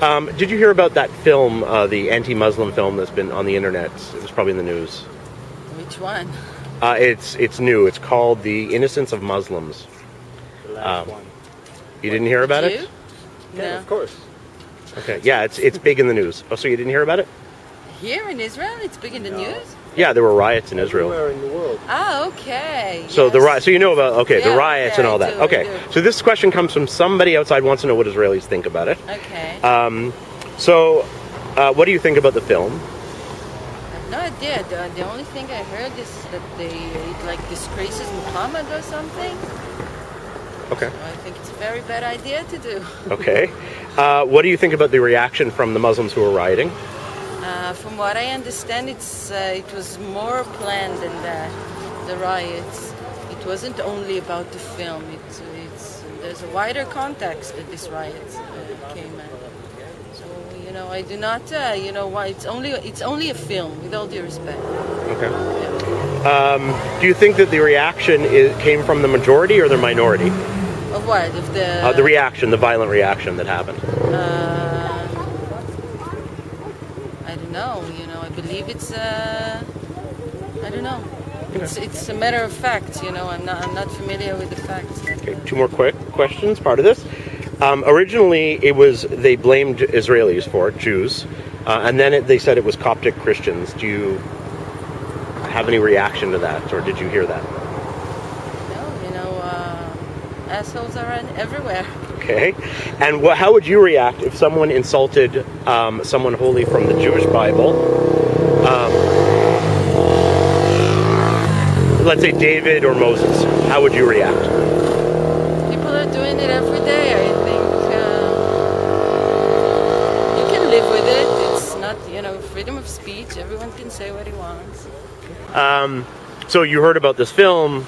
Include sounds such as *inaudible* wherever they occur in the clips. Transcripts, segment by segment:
Um, did you hear about that film, uh, the anti-Muslim film that's been on the internet? It was probably in the news. Which one? Uh, it's it's new. It's called The Innocence of Muslims. The last Um, one. You didn't hear about you? it? Yeah, No. of course. Okay. Yeah, it's it's big in the news. Oh, so you didn't hear about it? Here in Israel, it's big in the No. news. Yeah, there were riots in Israel. Everywhere in the world. Ah, okay. So the yes. riot. So you know about okay the riots yeah, and all I that. do, okay. So this question comes from somebody outside wants to know what Israelis think about it. Okay. Um, so, uh, what do you think about the film? I have no idea. The, the only thing I heard is that they it like disgraces Muhammad or something. Okay. So I think it's a very bad idea to do. Okay. Uh, what do you think about the reaction from the Muslims who were rioting? Uh, from what I understand, it's uh, it was more planned than that. The riots. It wasn't only about the film. It's it's there's a wider context that this riots uh, came at. So you know, I do not. Uh, you know, why it's only it's only a film. With all due respect. Okay. Um, do you think that the reaction is, came from the majority or the minority? Of what? Of the Uh, the reaction, the violent reaction that happened. Uh, I don't know. You know, I believe it's. Uh, I don't know. It's it's a matter of fact. You know, I'm not I'm not familiar with the facts. Okay, two more quick questions. Part of this. Um, originally, it was they blamed Israelis for it, Jews, uh, and then it, they said it was Coptic Christians. Do you have any reaction to that, or did you hear that? No, you know, uh, assholes are everywhere. *laughs* Okay. And what, how would you react if someone insulted um, someone holy from the Jewish Bible? Um, let's say David or Moses. How would you react? People are doing it every day. I think uh, you can live with it. It's not, you know, freedom of speech. Everyone can say what he wants. Um, so you heard about this film.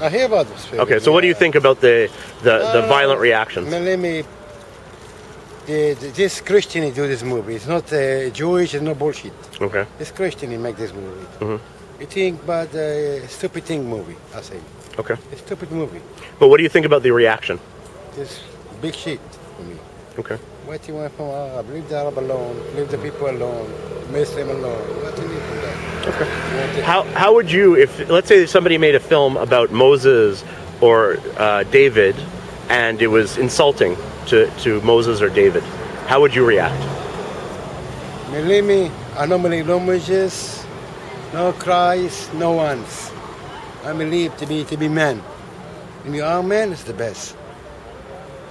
I hear about this film. Okay. So what do you think about the the, the Uh, violent reactions? Let me. The, the, this Christian do this movie. It's not uh, Jewish. It's no bullshit. Okay. This Christian make this movie. Mhm. You think about uh, stupid thing movie? I say Okay. a stupid movie. But what do you think about the reaction? This big shit for me. Okay. What do you want from Arab? Leave the Arab alone. Leave the people alone. Muslim alone. What do you need from that? Okay. You want to- How how would you if let's say somebody made a film about Moses or uh, David and it was insulting to, to Moses or David, how would you react? Believe me, I don't believe no Moses, no Christ, no ones. I believe to be to be man. When you are man, it's the best.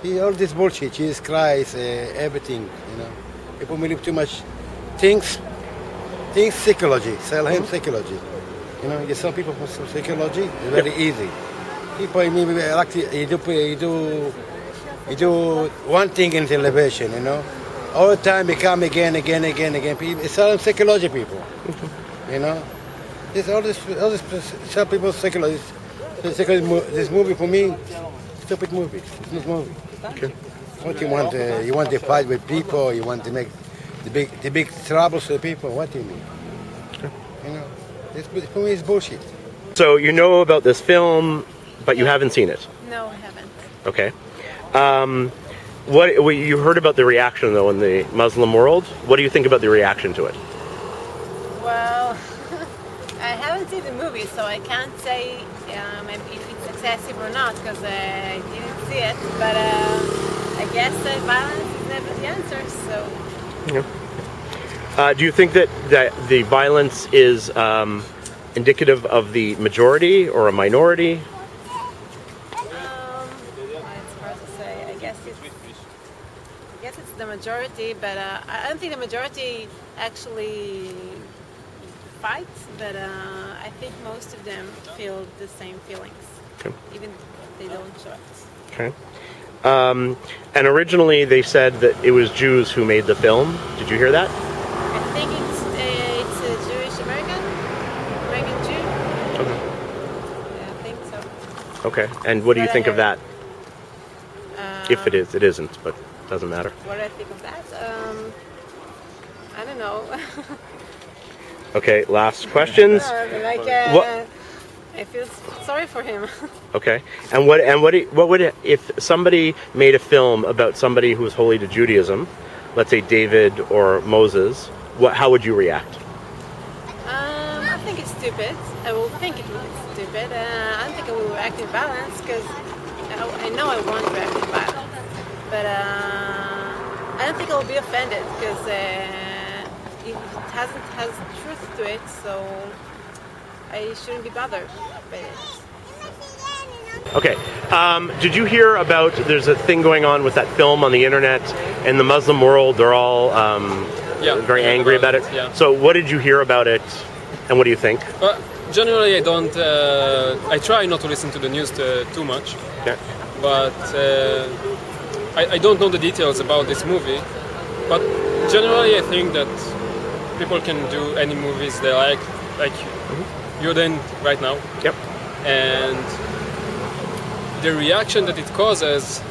He, all this bullshit, Jesus Christ, uh, everything, you know. People believe too much things, things psychology, sell him psychology. You know, you sell people for psychology, it's very easy. People maybe like you do, you do, you do one thing in television, you know. All the time, you come again, again, again, again. People, it's all psychology, people. You know, this all this, all this sell people psychology. Mo- This movie for me, stupid movie. It's not movie. Okay. What you want? Uh, you want to fight with people? You want to make the big, the big troubles to the people? What do you mean? You know, this for me is bullshit. So you know about this film, but you haven't seen it. No, I haven't. Okay. Um, what well, you heard about the reaction though in the Muslim world? What do you think about the reaction to it? Well, *laughs* I haven't seen the movie, so I can't say um, if it's excessive or not because uh, I didn't see it. But uh, I guess uh, violence is never the answer. So Uh, do you think that, that the violence is um, indicative of the majority or a minority? um, well, it's hard to say. I guess it's I guess it's the majority, but uh, I don't think the majority actually fights. But uh, I think most of them feel the same feelings, Okay. even if they don't show it. Okay. Um, and originally they said that it was Jews who made the film. Did you hear that? I think it's uh, it's a Jewish American, American Jew. Okay. Yeah, I think so. Okay. And what do you What think of that? heard. If it is, it isn't, but doesn't matter. What do I think of that? Um, I don't know. *laughs* Okay. Last questions. Uh, like, uh, What- I feel sorry for him. *laughs* Okay. And what and what what would if somebody made a film about somebody who was holy to Judaism? let's say David or Moses, what how would you react? Um, I think it's stupid. I will think it be stupid. Uh, I don't think I will react in violence because I, I know I want to react in violence. But uh, I don't think I will be offended because uh, it hasn't has truth to it, so I shouldn't be bothered by it. Okay. Um, did you hear about? There's a thing going on with that film on the internet in the Muslim world. They're all um, Yeah, very I angry about about it. it, yeah. So, what did you hear about it, and what do you think? But generally, I don't. Uh, I try not to listen to the news uh, too much, Yeah. but uh, I, I don't know the details about this movie. But generally, I think that people can do any movies they like, like you're doing right now, Yep. and the reaction that it causes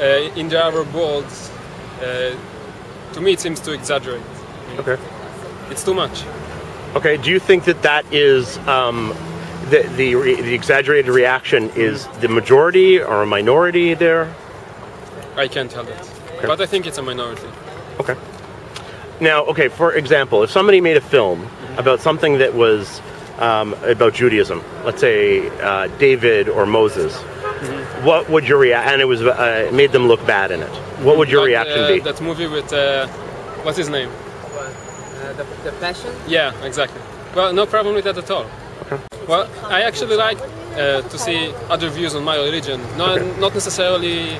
uh, in the Arab world, uh, to me, it seems to exaggerate. Okay. It's too much. Okay. Do you think that that is um, the the, re- the exaggerated reaction is the majority or a minority there? I can't tell that. But I think it's a minority. Okay. Now, okay, for example, if somebody made a film about something that was um, about Judaism, let's say uh, David or Moses, what would your reaction? And it was uh, it made them look bad in it. What would your Like, reaction uh, be? That movie with uh, what's his name? Uh, the, the passion? Yeah, exactly. Well, no problem with that at all. Well, I actually like uh, to see other views on my religion. Not Okay. not necessarily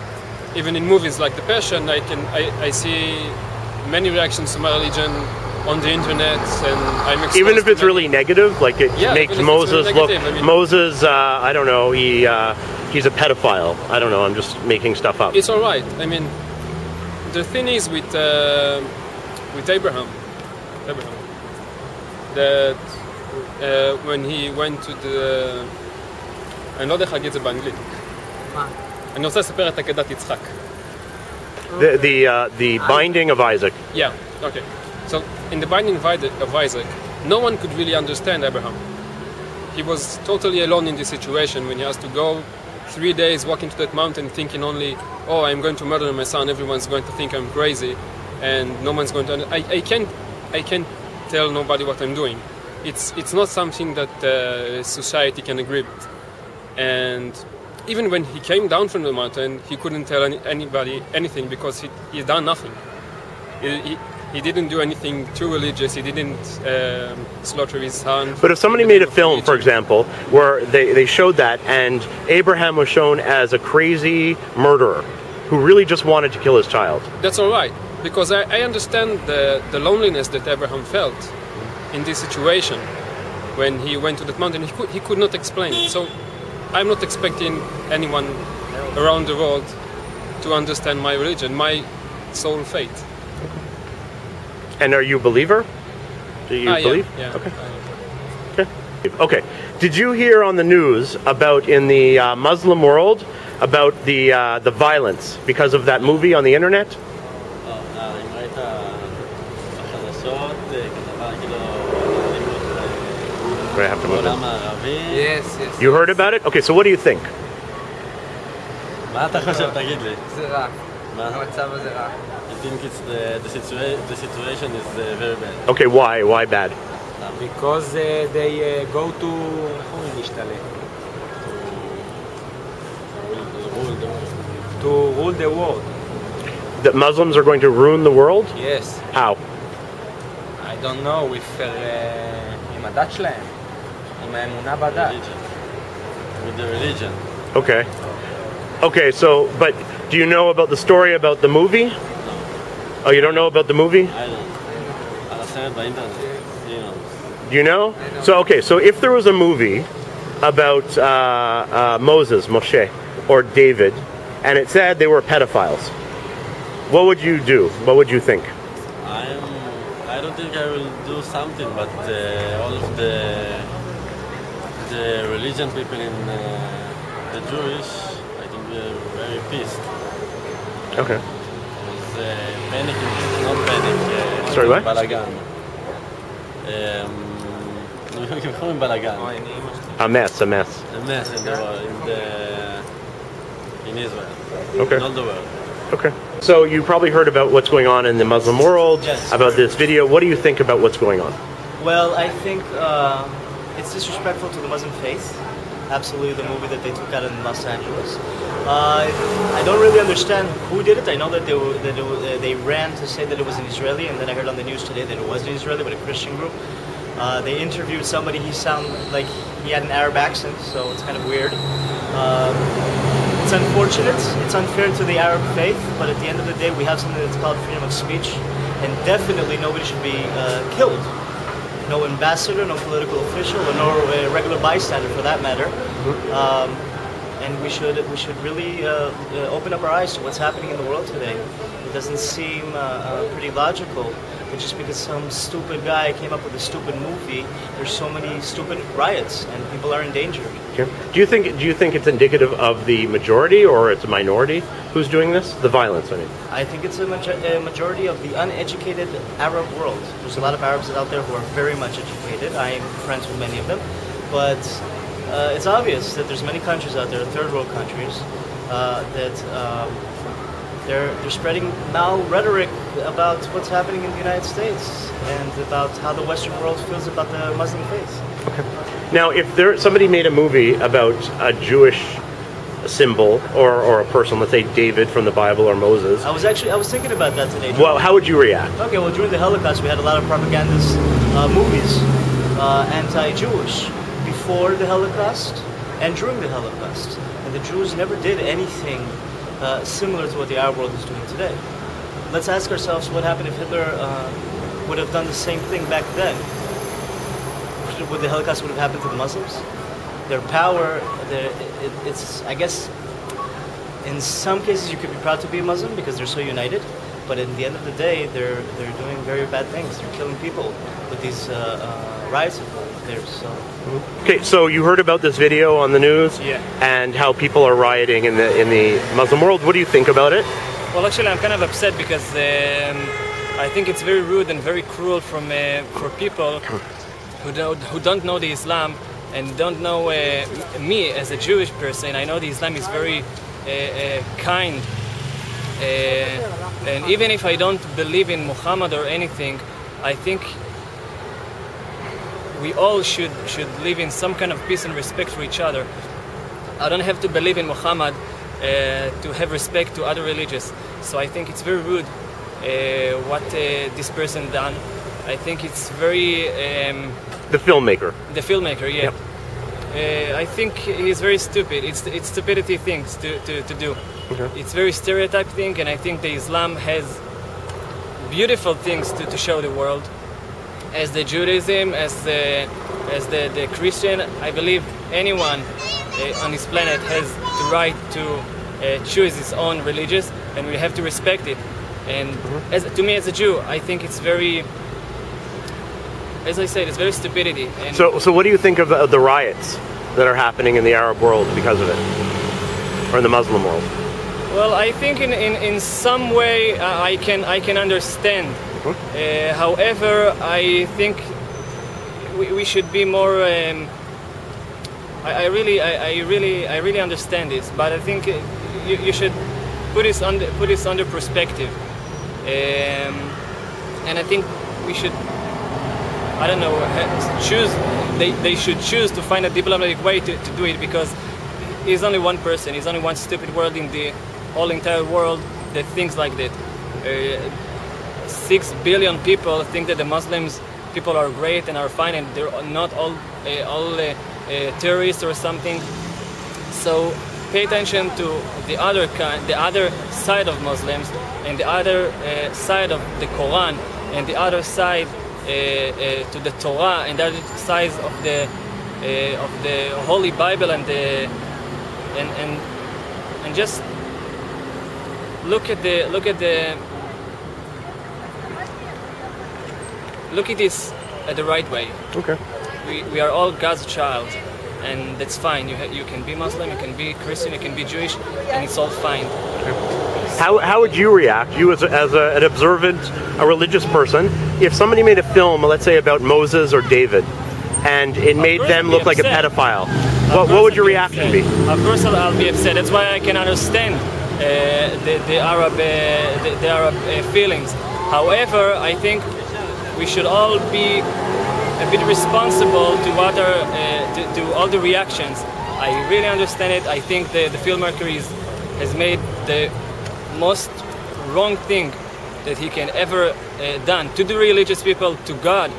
even in movies like The Passion. I can I, I see many reactions to my religion on the internet, and I'm exposed Even if to it's many- really negative, like it Yeah, makes even if it's Moses really look. negative, I mean- Moses, uh, I don't know, he uh, he's a pedophile. I don't know. I'm just making stuff up. It's all right. I mean, the thing is with uh, with Abraham, Abraham, that uh, when he went to the, אני לא יודע איך להגיד את זה באנגלית. מה? אני רוצה לספר את אגדת יצחק. The the uh, the binding of Isaac. Yeah. Okay. In the binding of Isaac, no one could really understand Abraham. He was totally alone in this situation when he has to go three days walking to that mountain thinking only, oh, I'm going to murder my son. Everyone's going to think I'm crazy, and no one's going to. I, I can't I can't tell nobody what I'm doing. It's it's not something that uh, society can agree with. And even when he came down from the mountain, he couldn't tell any, anybody anything because he he done nothing. He, he didn't do anything too religious. He didn't um, slaughter his son. But if somebody made a film, for example, where they, they showed that and Abraham was shown as a crazy murderer who really just wanted to kill his child. That's all right, because I, I understand the, the loneliness that Abraham felt in this situation when he went to that mountain. He could, he could not explain it. So I'm not expecting anyone around the world to understand my religion, my soul faith. And are you a believer? Do you uh, believe? Yeah, yeah. Okay. Okay. Okay. Did you hear on the news about in the uh, Muslim world about the uh, the violence because of that movie on the internet? I have to move. Yes, yes. You heard about it? Okay, so what do you think? מה אתה חושב? תגיד לי. זה רע. מה? המצב הזה רע. I think it's the, the, situa- the situation is uh, very bad. Okay. Why? Why bad? Because uh, they uh, go to... איך אומרים להשתלט? Rule the- To rule the world. That Muslims are going to ruin the world? Yes. How? I don't know if... uh, עם הדת שלהם. עם האמונה בדת. religion. With the religion. Okay. Okay. So, but do you know about the story about the movie? Oh, you don't know about the movie? I don't. Do you know? So, okay, so if there was a movie about uh, uh, Moses, Moshe, or David, and it said they were pedophiles, what would you do? What would you think? I'm, I don't think I will do something, but uh, all of the, the religion people in uh, the Jewish, I think pissed. Okay. Because uh, panic is not panic. Uh, Sorry, what? בלאגן. Um, *laughs* איך קוראים בלאגן? אוי, אני אימא שלי. A mess, a mess. A mess in the world, in the in Israel, Okay. in all the world. Okay. So you probably heard about what's going on in the Muslim world, Yes. about this video. What do you think about what's going on? Well, I think uh, it's disrespectful to the Muslim faith. Absolutely, the movie that they took out in Los Angeles. Uh, I don't really understand who did it. I know that they were, that it uh, they ran to say that it was an Israeli, and then I heard on the news today that it wasn't Israeli, but a Christian group. Uh, they interviewed somebody. He sounded like he had an Arab accent, so it's kind of weird. Um, it's unfortunate. It's unfair to the Arab faith, but at the end of the day, we have something that's called freedom of speech, and definitely nobody should be uh, killed. No ambassador, no political official, or no uh, regular bystander, for that matter. Um, and we should we should really uh, uh, open up our eyes to what's happening in the world today. It doesn't seem uh, uh, pretty logical that just because some stupid guy came up with a stupid movie, there's so many stupid riots and people are in danger. Do you think do you think it's indicative of the majority or it's a minority who's doing this? The violence, I mean. I think it's a, majo- a majority of the uneducated Arab world. There's a lot of Arabs out there who are very much educated. I am friends with many of them, but uh, it's obvious that there's many countries out there, third world countries, uh, that um, they're they're spreading now rhetoric about what's happening in the United States and about how the Western world feels about the Muslim faith. Okay. Now, if there somebody made a movie about a Jewish symbol or, or a person, let's say David from the Bible or Moses, I was actually I was thinking about that today. well, how would you react? Okay, well, during the Holocaust, we had a lot of propagandist uh, movies, uh, anti-Jewish, before the Holocaust and during the Holocaust. And the Jews never did anything uh, similar to what the Arab world is doing today. Let's ask ourselves what happened if Hitler uh, would have done the same thing back then. Would the Holocaust would have happened to the Muslims? Their power, their, it, it's, I guess, in some cases you could be proud to be a Muslim because they're so united, but at the end of the day, they're they're doing very bad things. They're killing people with these uh, uh, riots So Okay, so you heard about this video on the news Yeah. and how people are rioting in the in the Muslim world. What do you think about it? Well, actually, I'm kind of upset because um, I think it's very rude and very cruel from uh, for people who don't who don't know the Islam and don't know uh, me as a Jewish person. I know the Islam is very uh, uh, kind, uh, and even if I don't believe in Muhammad or anything, I think we all should should live in some kind of peace and respect for each other. I don't have to believe in Muhammad uh, to have respect to other religions. So I think it's very rude uh, what uh, this person done. I think it's very um, The filmmaker. the filmmaker, yeah. Yep. Uh, I think he's very stupid. It's it's stupidity things to, to, to do. Okay. It's very stereotype thing, and I think the Islam has beautiful things to, to show the world. As the Judaism, as the as the, the Christian, I believe anyone uh, on this planet has the right to uh, choose his own religious, and we have to respect it. And as, to me, as a Jew, I think it's very, as I said, it's very stupidity. And So, so what do you think of the, of the riots that are happening in the Arab world because of it, or in the Muslim world? Well, I think in, in, in some way uh, I can I can understand. Uh, however, I think we, we should be more. Um, I, I really I, I really I really understand this, but I think you, you should put this under put this under perspective, um, and I think we should. I don't know. Choose. They, they should choose to find a diplomatic way to, to do it because he's only one person. He's only one stupid world in the whole entire world that thinks like that. Uh, six billion people think that the Muslims people are great and are fine, and they're not all uh, all uh, uh, terrorists or something. So pay attention to the other kind, the other side of Muslims, and the other uh, side of the Quran, and the other side uh, to the Torah, and the other side of the of the Holy Bible, and the and and and just look at the look at the look at this at the right way. Okay. We, we are all God's child, and that's fine. You, ha- you can be Muslim, you can be Christian, you can be Jewish, and it's all fine. How, how would you react, you as, a, as a, an observant, a religious person, if somebody made a film, let's say about Moses or David, and it made them look like a pedophile? Of What, what would I'll your be reaction upset. be? Of course, I'll, I'll be upset. That's why I can understand the, the Arab uh, the, the Arab uh, feelings. However, I think we should all be a bit responsible to what are uh, to, to all the reactions. I really understand it. I think the, the filmmaker is, has made the most wrong thing that he can ever uh, done to the religious people, to God.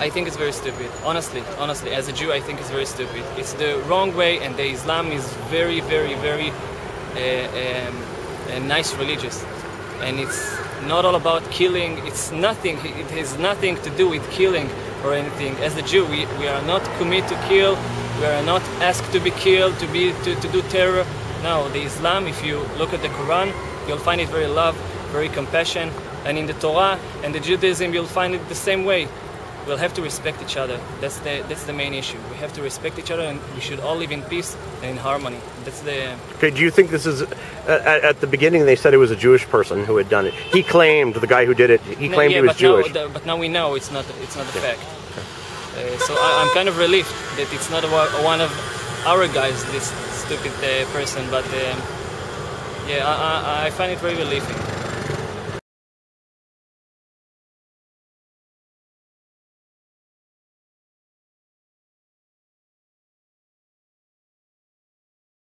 I think it's very stupid. Honestly, honestly, as a Jew, I think it's very stupid. It's the wrong way, and the Islam is very, very, very uh, um, a nice religious, and it's not all about killing. It's nothing. It has nothing to do with killing or anything. As a Jew, we, we are not committed to kill. We are not asked to be killed, to be to, to do terror. No, the Islam. If you look at the Quran, you'll find it very love, very compassion, and in the Torah and the Judaism, you'll find it the same way. We'll have to respect each other. That's the that's the main issue. We have to respect each other, and we should all live in peace and in harmony. That's the Okay, do you think this is uh, at, at the beginning they said it was a Jewish person who had done it? He claimed the guy who did it. He claimed yeah, he was but Jewish. Now, but now we know it's not it's not a fact. Uh, so I, I'm kind of relieved that it's not a, one of our guys, this stupid uh, person. But um, yeah, I, I, I find it very relieving.